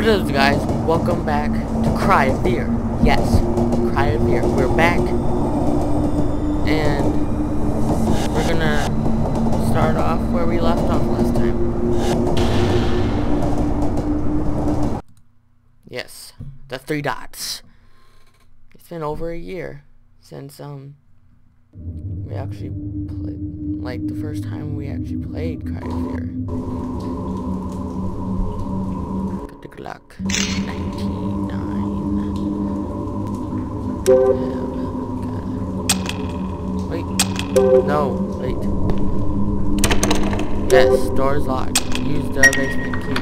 What is guys? Welcome back to Cry of Fear. Yes, Cry of Fear. We're back. And we're gonna start off where we left off last time. Yes, the three dots. It's been over a year since um we actually played like the first time we actually played Cry of Fear. Luck. 99. Wait. No. Wait. Yes, door's locked. Use the basement key.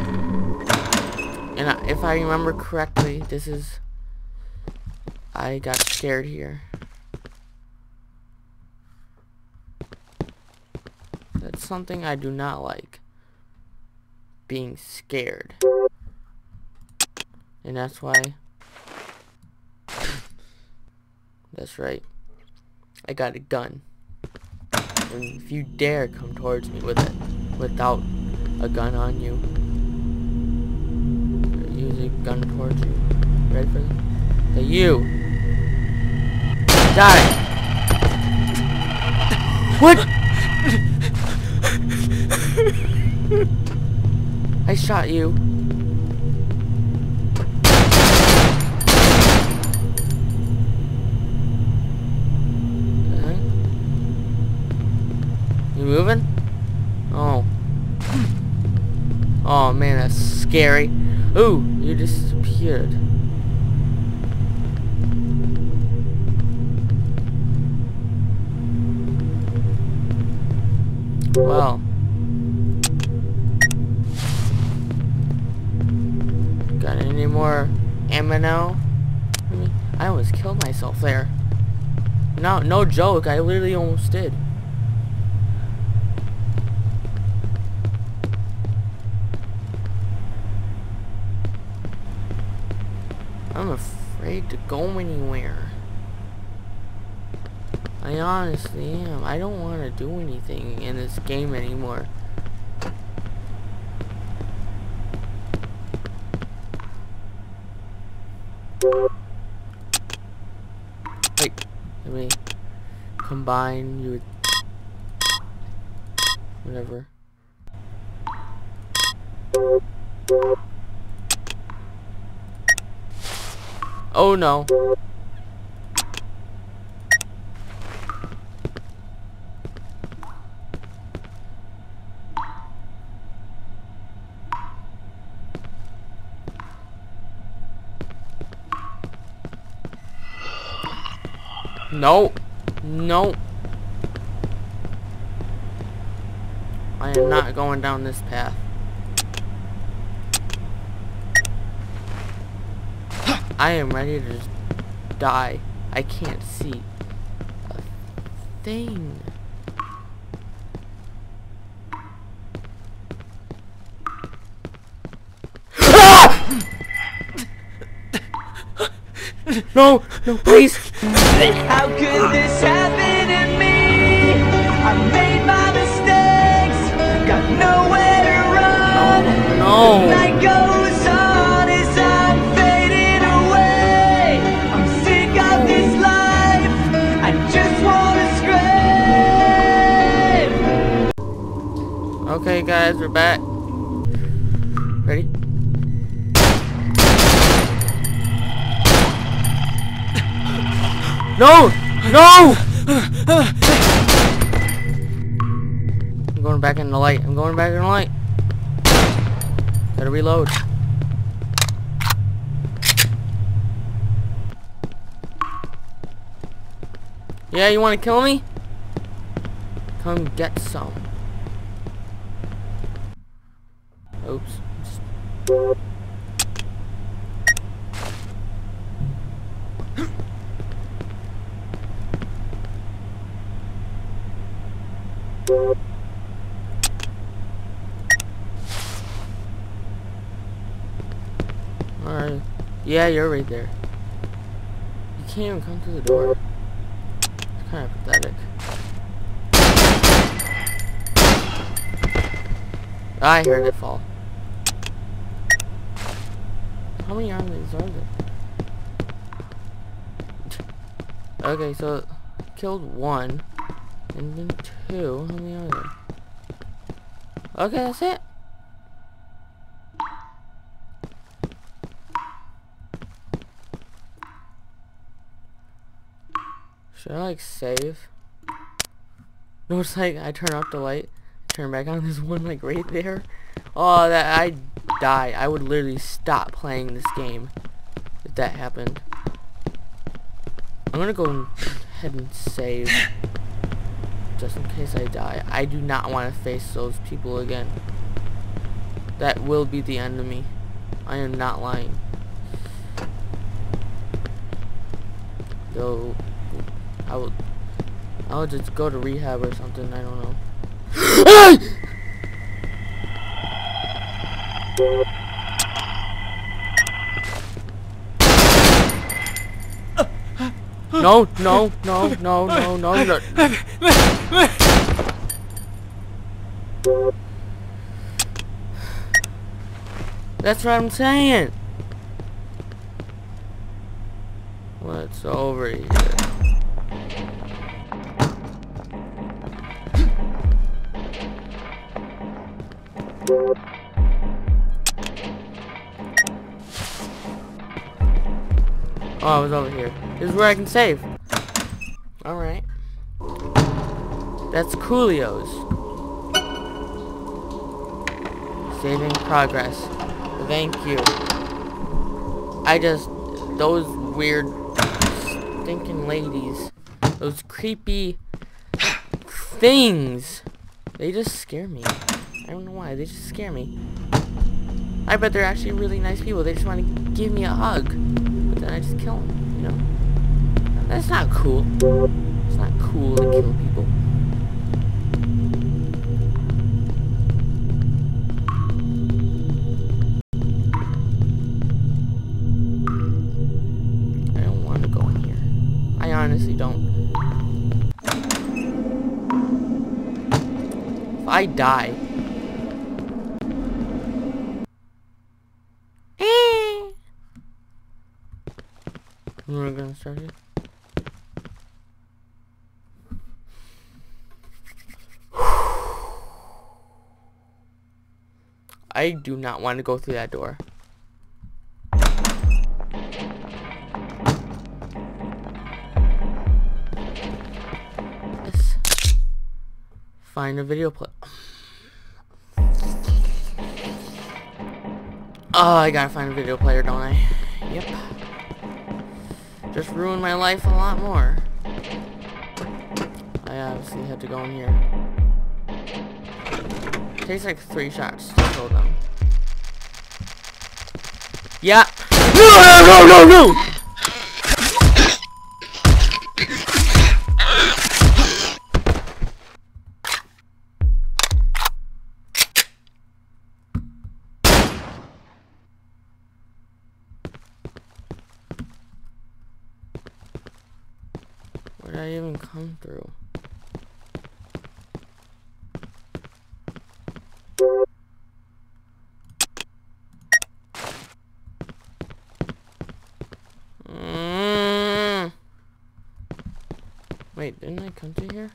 And I, if I remember correctly, this is... I got scared here. That's something I do not like. Being scared. And that's why... That's right. I got a gun. And if you dare come towards me with it, without a gun on you, use a gun towards you. Ready for this? Hey, you! Die! What? I shot you. You moving? Oh. Oh man, that's scary. Ooh, you disappeared. Well. Got any more ammo? I almost killed myself there. No, no joke, I literally almost did. I'm afraid to go anywhere. I honestly am. I don't want to do anything in this game anymore. Wait, let me combine you whatever. Oh no. No. No. I am not going down this path. I am ready to just die. I can't see a thing. Ah! no, no, please. How could this happen Okay, guys, we're back. Ready? No! No! I'm going back in the light. I'm going back in the light. Gotta reload. Yeah, you wanna kill me? Come get some. Oops. Alright. Yeah, you're right there. You can't even come to the door. It's kind of pathetic. I heard it fall. How many are these are there? Okay, so killed one. And then two. How many are there? Okay, that's it. Should I like save? No, it's like I turn off the light, turn back on. There's one like right there. Oh, that I die. I would literally stop playing this game if that happened. I'm gonna go ahead and save just in case I die. I do not want to face those people again. That will be the end of me. I am not lying. Though I will I will just go to rehab or something, I don't know. No, no, no, no, no, no, no. That's what I'm saying. What's over here? Oh, I was over here. This is where I can save. Alright. That's Coolio's. Saving progress. Thank you. I just... Those weird... Stinking ladies. Those creepy... Things. They just scare me. I don't know why. They just scare me. I bet they're actually really nice people. They just want to give me a hug. I just kill them, you know? That's not cool. It's not cool to kill people. I don't want to go in here. I honestly don't. If I die, We're gonna start it. I do not want to go through that door. Find a video play. Oh, I gotta find a video player, don't I? Yep. Just ruined my life a lot more. I obviously had to go in here. Takes like three shots to kill them. Yeah. No, no, no, no, Where did I even come through? Mm. Wait, didn't I come to here?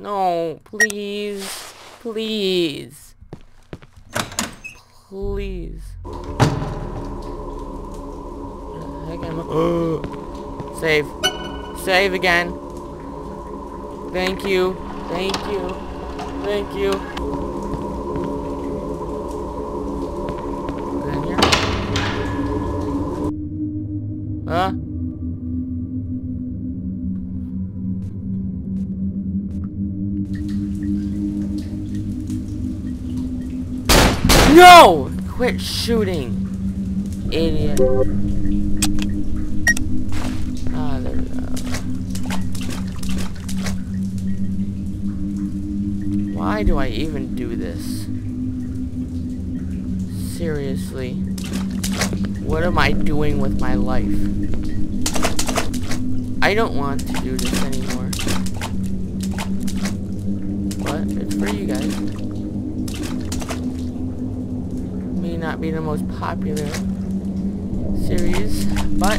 No, please. Please. Please. Save. Save again. Thank you. Thank you. Thank you. Huh? No! Quit shooting. Idiot. Ah, there we go. Why do I even do this? Seriously. What am I doing with my life? I don't want to do this anymore. But it's for you guys. Not be the most popular series, but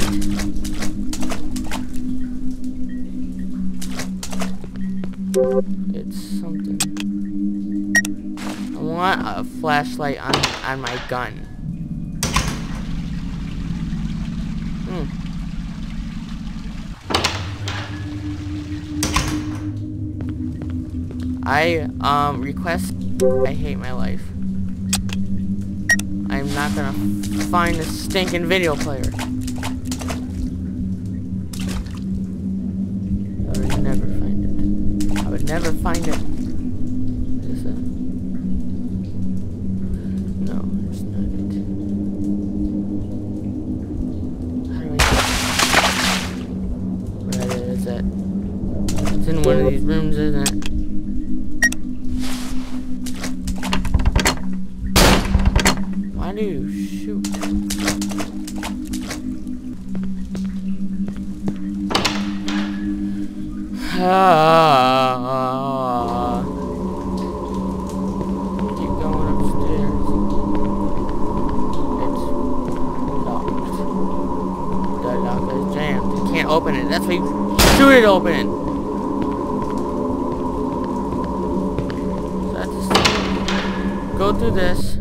it's something. I want a flashlight on on my gun. Hmm. I um request I hate my life. I'm not gonna find a stinking video player. I would never find it. I would never find it. Ah. Keep going upstairs. It's locked. The lock is jammed. You can't open it. That's why you shoot it open. Go through this.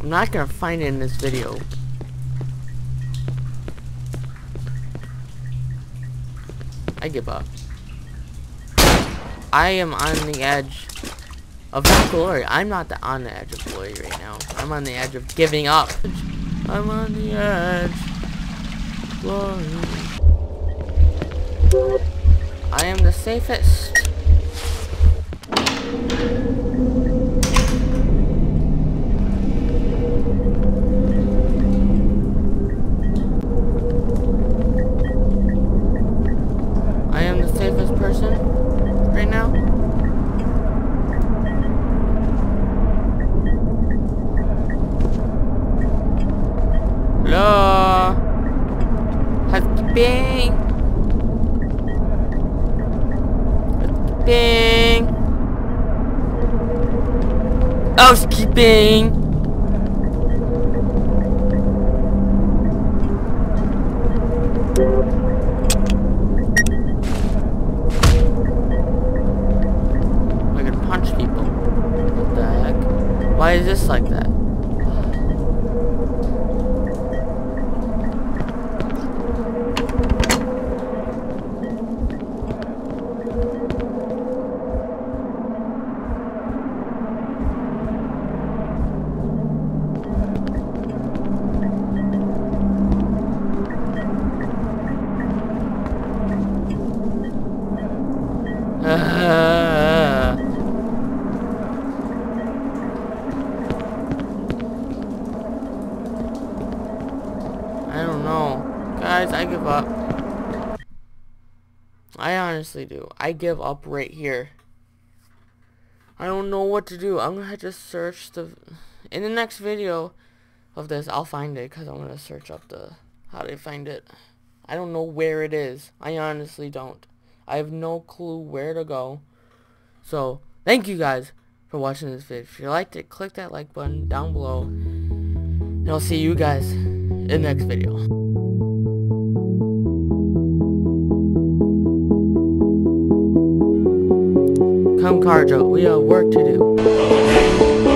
I'm not gonna find it in this video. I give up. I am on the edge of not glory. I'm not the, on the edge of glory right now. I'm on the edge of giving up. I'm on the edge. Glory. I am the safest. I am the safest person right now. Hello? Housekeeping? Housekeeping? Housekeeping? I can punch people. What the heck? Why is this like that? Guys, I give up. I honestly do. I give up right here. I don't know what to do. I'm gonna have to search the... In the next video of this, I'll find it because I'm gonna search up the... How to find it. I don't know where it is. I honestly don't. I have no clue where to go. So, thank you guys for watching this video. If you liked it, click that like button down below. And I'll see you guys in the next video. Come Carjo, we have work to do.